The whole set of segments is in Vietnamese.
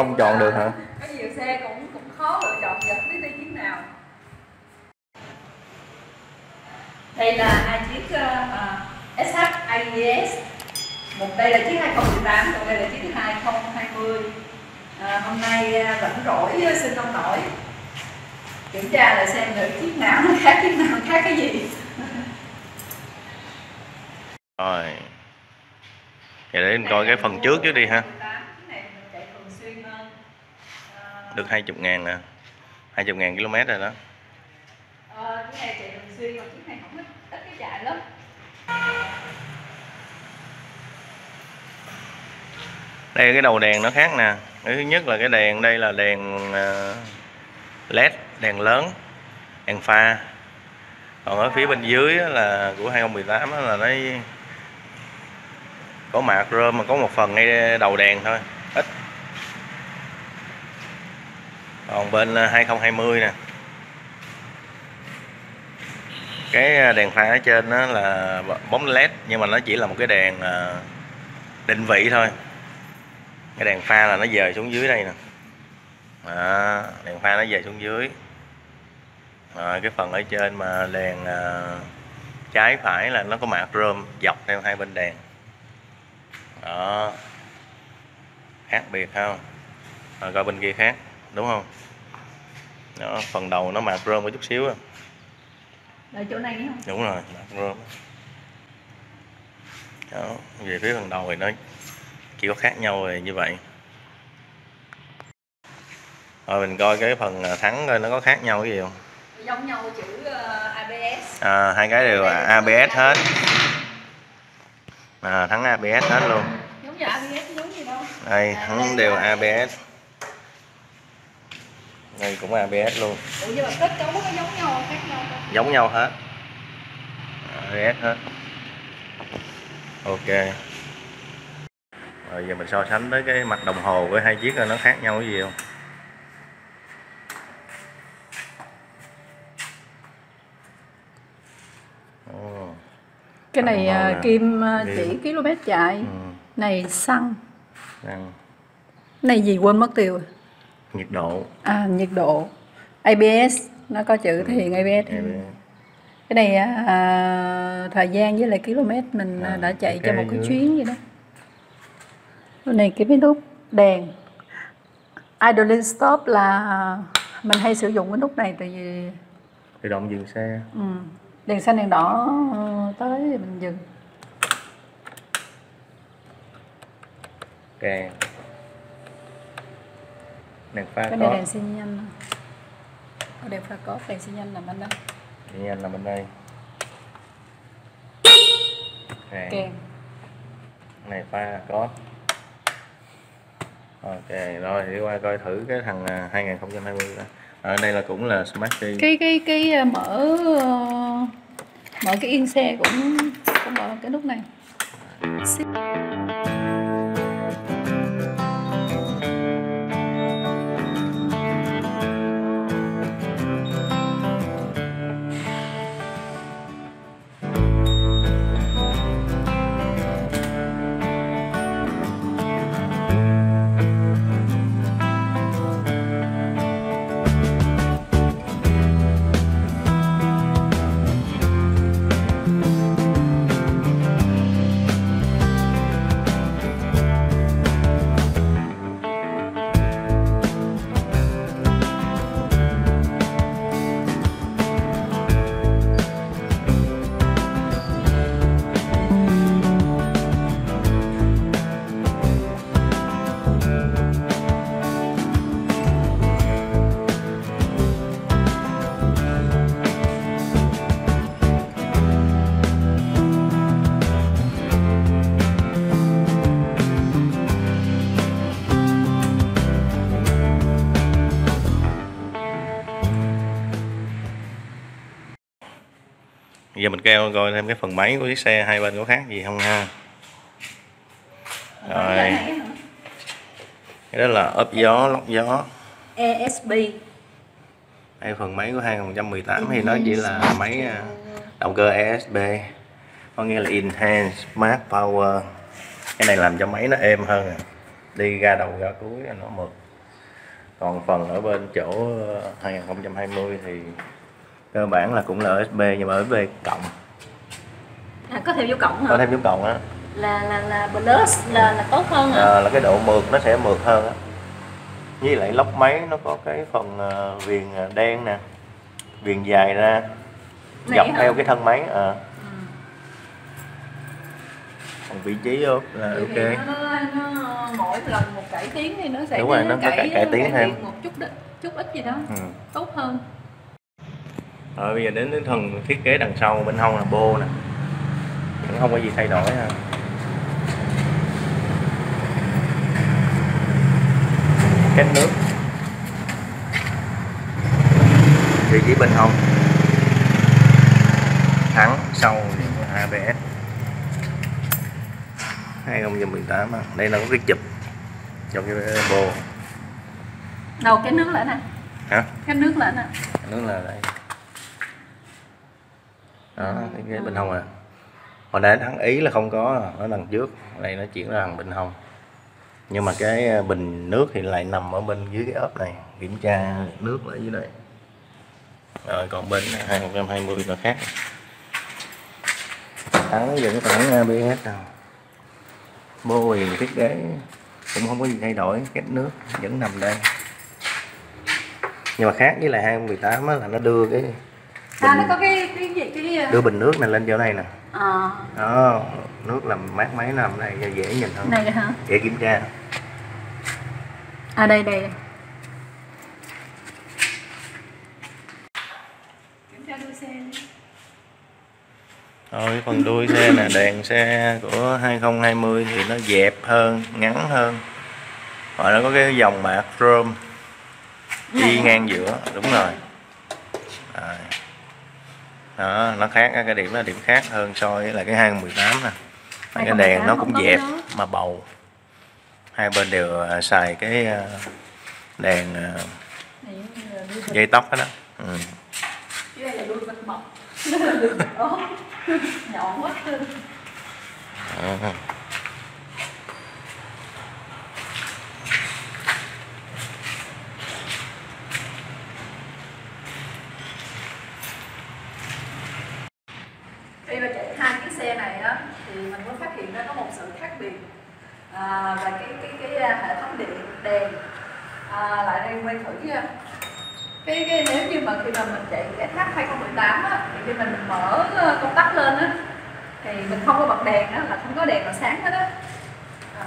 không chọn được hả? Có nhiều xe cũng cũng khó lựa chọn giờ không biết đi chiếc nào. Đây là hai chiếc uh, SH IES một đây là chiếc 2018 còn đây là chiếc 2020 à, hôm nay rảnh rỗi xin ông nổi kiểm tra lại xem được chiếc nào nó khác chiếc nào khác cái gì. Rồi. Vậy để mình coi cái phần trước trước đi ha được 20 ngàn nè 20 ngàn km rồi đó. Ờ, cái này chạy thường xuyên, còn chiếc này không ít, ít cái chạy lắm. Đây cái đầu đèn nó khác nè. Cái thứ nhất là cái đèn đây là đèn ờ, led đèn lớn đèn pha. Còn ở phía bên dưới là của 2018 á là nó có mạc rơm mà có một phần ngay đầu đèn thôi ít còn bên ờ, 2020 nè. Cái ờ, đèn pha ở trên đó là bóng led nhưng mà nó chỉ là một cái đèn ờ, định vị thôi. Cái đèn pha là nó dời xuống dưới đây nè. À, đèn pha nó dời xuống dưới. À, cái phần ở trên mà đèn à, trái phải là nó có mạc rơm dọc theo hai bên đèn. Đó. Khác biệt không? Rồi coi bên kia khác đúng không? Đó, phần đầu nó mạc rơm có chút xíu à. Ở chỗ này không? đúng rồi mạc rơm. Đó về phía phần đầu thì nó chỉ có khác nhau rồi như vậy. Rồi mình coi cái phần à, thắng coi nó có khác nhau cái gì không? Giống nhau chữ ờ, ABS à, hai cái đều là ABS hết à, thắng ABS hết luôn. Giống như ABS giống gì đâu. Đây thắng đều ABS đây cũng ABS luôn. Ủa nhưng mà kết cấu có giống nhau khác nhau không? giống nhau hết. ABS hết. Ok. Rồi giờ mình so sánh với cái mặt đồng hồ với hai chiếc nó khác nhau cái gì không? Ồ, Cái này ờ, nè. kim Kim. chỉ km chạy ừ, Này xăng. Này gì quên mất tiêu rồi. Nhiệt độ. À nhiệt độ. ABS Nó có chữ thể hiện ABS ABS. Cái này à, thời gian với lại km mình À, đã chạy ok, cho một cái chuyến vậy đó. Cái này cái nút đèn. Idling stop là mình hay sử dụng cái nút này tại vì tự động dừng xe. Ừ, đèn xanh đèn đỏ tới thì mình dừng. Ok đèn pha cái có. đèn xi nhanh có đèn pha có đèn xi nhanh là bên đó thì anh nằm bên đây. Kèm này pha có. Ok rồi đi qua coi thử cái thằng à, 2020 đó. ở đây là cũng là smart key cái cái cái ờ, mở ờ, mở cái yên xe cũng cũng mở cái nút này giờ mình kêu coi thêm cái phần máy của chiếc xe hai bên có khác gì không ha. Rồi. cái đó là ốp gió lóc gió. ESP đây phần máy của 2018 thì nó chỉ là máy à, động cơ ESP có nghĩa là Enhanced Smart Power. Cái này làm cho máy nó êm hơn à. đi ra đầu ra cuối nó mượt. Còn phần ở bên chỗ ờ, 2020 thì cơ bản là cũng là USB nhưng mà USB cộng à, có thêm dấu cộng có hả thêm dấu cộng á là là là plus là là tốt hơn hả à, là cái độ mượt nó sẽ mượt hơn á với lại lốc máy nó có cái phần ờ, viền ờ, đen nè viền dài ra Này dọc hả? theo cái thân máy à. Ừ. còn vị trí ốp là Vậy ok nó, nó mỗi lần một cải tiến thì nó sẽ Đúng rồi, nó có cải- cải tiến thêm. một chút chút ít gì đó ừ. tốt hơn rồi bây giờ đến đến phần thiết kế đằng sau bên hông là bô nè. Cũng không có gì thay đổi ha. Két nước. Vị trí bên hông. Thắng sau ABS 2018 á. đây là có cái chụp trong cái bô. Đầu cái nước lại nè hả? Cái nước lại nè nước là đây đó cái, cái bên hông à. Hồi nãy thắng ý là không có ở đằng trước đây nó chuyển ra thằng bên hông. Nhưng mà cái ờ, bình nước thì lại nằm ở bên dưới cái ốp này kiểm tra nước ở dưới đây. Rồi còn bên 2020 là khác. Thắng vẫn thẳng ABS đâu bô thì thiết kế cũng không có gì thay đổi két nước vẫn nằm đây. Nhưng mà khác với lại 2018 á, là nó đưa cái à nó có cái cái gì cái đưa bình nước này lên chỗ này nè. À, đó nước làm mát máy nằm đây cho dễ nhìn hơn. Này hả? Dễ kiểm tra. À đây đây. Kiểm tra đuôi xe đi. rồi phần đuôi xe nè đèn xe của 2020 thì nó dẹp hơn ngắn hơn. Và nó có cái dòng mạc chrome đi ngang giữa đúng rồi. Rồi. Đó nó khác cái điểm là điểm khác hơn so với lại cái 2018 nè. Mấy cái đèn nó cũng 2018 dẹp có mà bầu. Hai bên đều à, xài cái à, đèn Này giống như là đuôi vịt. dây tóc hết đó. Ừ. Chứ đây là đuôi vịt mọc Đây là đuôi vịt ốm nhọn quá Đó. khi mà chạy hai chiếc xe này á thì mình mới phát hiện ra có một sự khác biệt. À, và cái cái cái à, hệ thống điện đèn. À, lại đây quay thử nha. Cái cái nếu như mà khi mà mình chạy SH 2018 á thì khi mình mở ờ, công tắc lên á thì mình không có bật đèn á là không có đèn nào sáng hết á. À.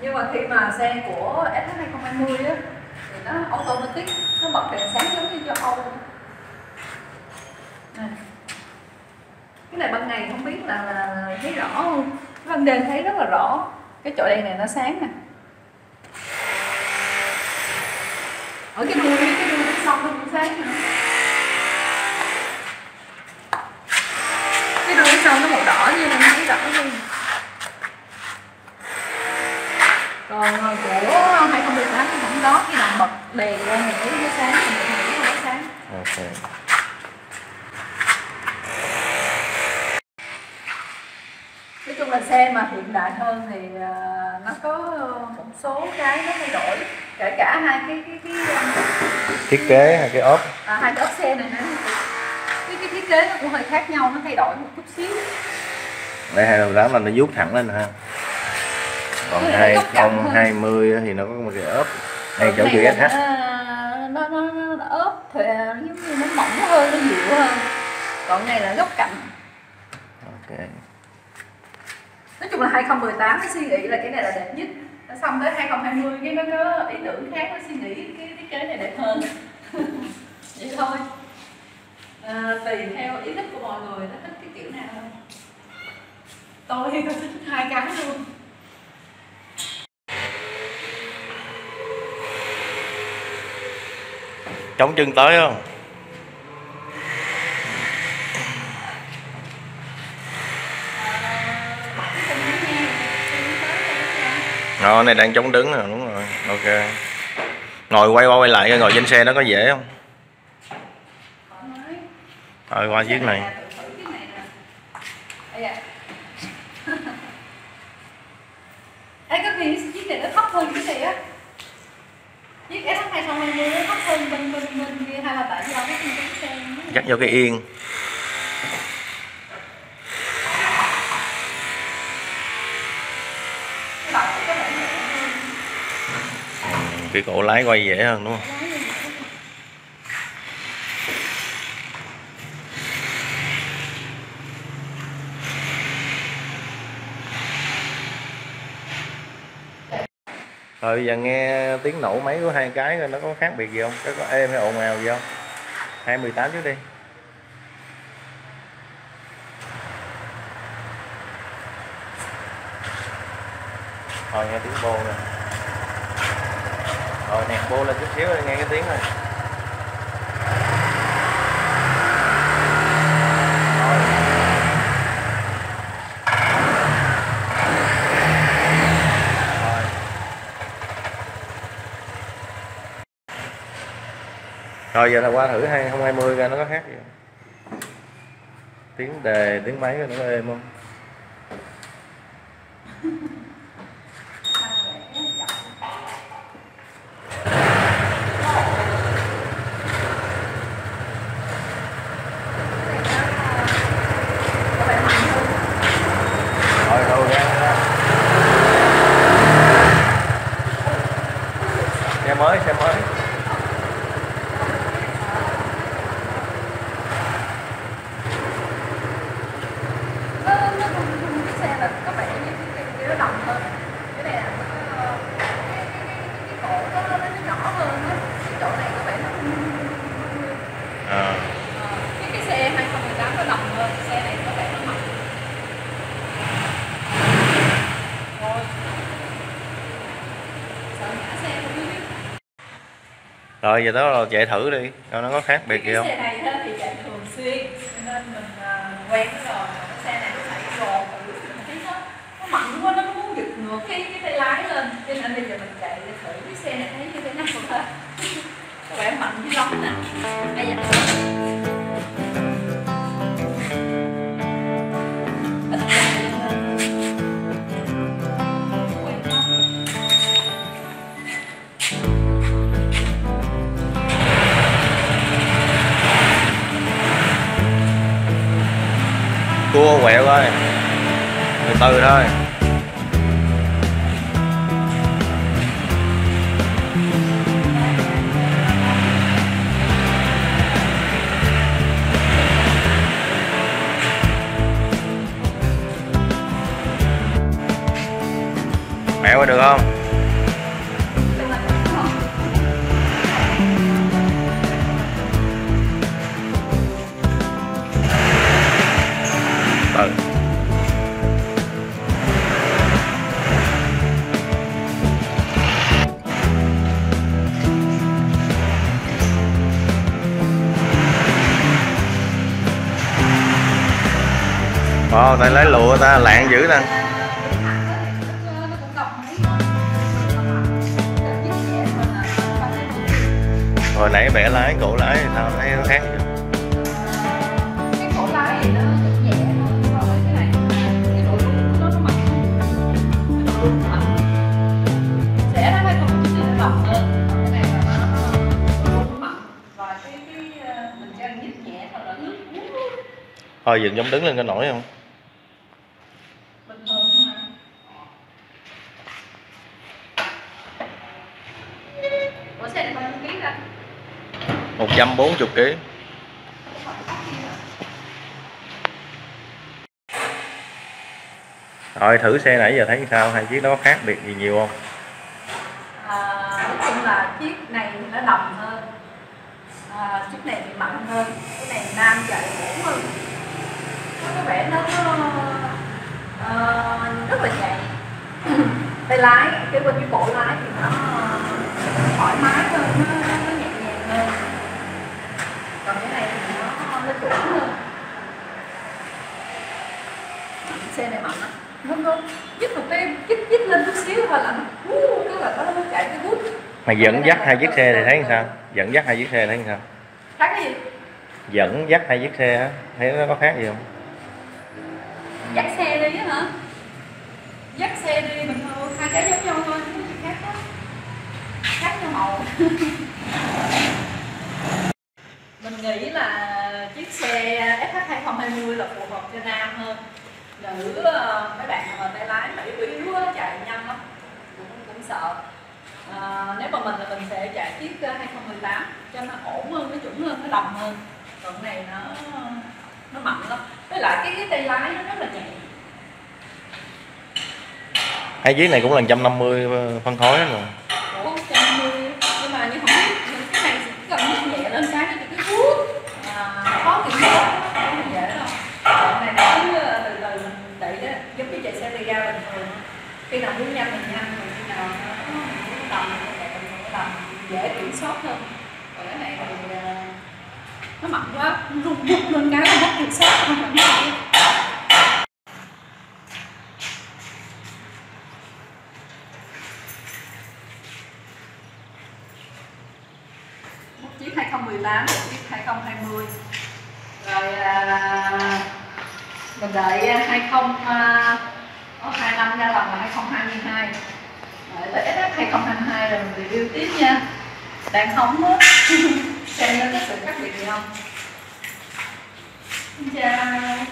nhưng mà khi mà xe của SH 2020 á thì nó automatic nó bật đèn sáng giống như cho Âu cái này ban ngày không biết là, là, thấy rõ không? Ban đêm thấy rất là rõ. Cái chỗ đèn này nó sáng nè. Ở cái đuôi cái đuôi bên sau nó cũng sáng nữa cái đuôi bên sau nó màu đỏ như này thấy rõ luôn còn ờ, của 2018 thì không đó khi nào bật đèn lên thì thấy nó sáng còn bình thường nó không có sáng ok nói chung là xe mà hiện đại hơn thì à, nó có một số cái nó thay đổi kể cả hai cái cái cái um, thiết kế hay cái ốp. À, hai cái ốp xe này nữa cái cái thiết kế nó cũng hơi khác nhau nó thay đổi một chút xíu. Đây 2018 là nó vuốt thẳng lên ha. Còn hai không hai mươi thì nó có một cái ốp. Ngay chỗ này SH là nó nó nó, ốp thì à, giống như nó mỏng hơn nó dịu hơn. Còn này là góc cạnh ok nói chung là 2018 nó suy nghĩ là cái này là đẹp nhất. Nó xong tới 2020 cái nó có ý tưởng khác nó suy nghĩ cái thiết kế này đẹp hơn. Vậy thôi. À, tùy theo ý thích của mọi người nó thích cái kiểu nào thôi. Tôi thì tôi thích hai cái luôn. Chống chân tới không? Rồi này đang chống đứng rồi đúng rồi. Ok. Ngồi quay qua quay lại ngồi trên xe nó có dễ không? Thôi qua chiếc này. Ê, có khi chiếc này nó thấp hơn cái này á. Chiếc SH 2020 nó thấp hơn bên bên bên kia hay là tại do cái cái xe nó dắt vô cái yên cái đầu có vẻ nhẹ hơn Ừ, cái cổ lái quay dễ hơn, đúng không? Rồi bây giờ nghe tiếng nổ máy của hai cái nó có khác biệt gì không? Có có êm hay ồn ào gì không? Hai mười tám trước đi. Rồi nghe tiếng bô nè rồi, nè, bô lên chút xíu để nghe cái tiếng này. Rồi. Rồi, giờ là qua thử 2020 ra nó có khác gì không? Tiếng đề, tiếng máy nó có êm không Có vẻ mạnh hơn. rồi rồi ra ra xe mới xe mới nó nó không không cái xe là có vẻ như cái cái nó đậm hơn cái này là nó cái cái cái cái cổ nó nó nó nhỏ hơn á cái chỗ này có vẻ nó à, Ờ, cái cái xe 2018 nó đậm hơn xe này có vẻ nó mạnh thôi sợ ngã xe không biết rồi giờ đó là chạy thử đi. Coi nó có khác biệt gì cái không? xe này thì chạy thường xuyên nên mình à, quen rồi. Xe này nó chạy mình thấy nó nó mạnh quá nó muốn giật ngược cái cái tay lái lên. Cho nên bây giờ mình chạy thử cái xe này thấy như thế nào có vẻ mạnh dữ lắm nè. Bây giờ quẹo thôi từ từ thôi. Mẹo được không? Ồ, tay lái lụa ta lạng dữ ta Hồi nãy bẻ lái, cổ lái thì sao thấy nó khác gì không? cái giống đứng lên nó nổi không? 140 kg Rồi thử xe nãy giờ thấy sao? Hai chiếc đó khác biệt gì nhiều không? À, nói chung là chiếc này nó đồng hơn. À, chiếc này thì mạnh hơn. Cái này nam chạy cũng hơn. Nó có vẻ nó, nó ờ, rất là nhạy tay lái cái bên cái cổ lái thì nó thoải mái hơn nó, nó, nó nhẹ nhàng hơn còn cái này thì nó nó chuẩn hơn xe này mạnh lắm. Nó nó dứt một cái dứt dứt lên chút xíu thôi là nó cái là nó chạy cái bút. Mà dẫn dắt hai chiếc xe thì thấy sao? Dẫn dắt hai chiếc xe thấy sao? khác cái gì? Dẫn dắt hai chiếc xe á, thấy nó có khác gì không? dắt xe đi á hả? Dắt xe đi mình thôi hai cái giống nhau thôi không khác hết. Khác nhau màu. Mình nghĩ là chiếc xe SH 2020 là phù hợp cho nam hơn nữ ờ, mấy bạn mà tay lái mà yếu yếu lúa chạy nhanh lắm cũng cũng sợ. À, nếu mà mình là mình sẽ chạy chiếc ờ, 2018 cho nó ổn hơn nó chuẩn hơn nó đồng hơn. Còn cái này nó nó mạnh lắm. Với lại cái cái tay lái nó rất là nhẹ. Hai chiếc này cũng là 150 phân khối mà Ủa, 150 nhưng mà như không biết nhưng cái này chỉ cần nhích nhẹ lên cái nó chỉ cái vuốt à, khó kiểm soát không có dễ đâu còn này nó cứ ờ, từ từ mình đẩy đó giống như chạy xe tay ga bình thường khi nào muốn nhanh mình nhanh còn khi nào nó muốn đầm mình chạy mình nó đầm dễ còn cái này thì à, nó mặn quá rung rụng lên cái là mất kiểm soát không phải không một chiếc 2018 một chiếc 2020 rồi à, mình đợi à, 20 à, có 2 năm ra lòng là 2022 đợi tới 2022 rồi mình review tiếp nha đang hóng hết xem nó có sự khác biệt gì không? Xin chào.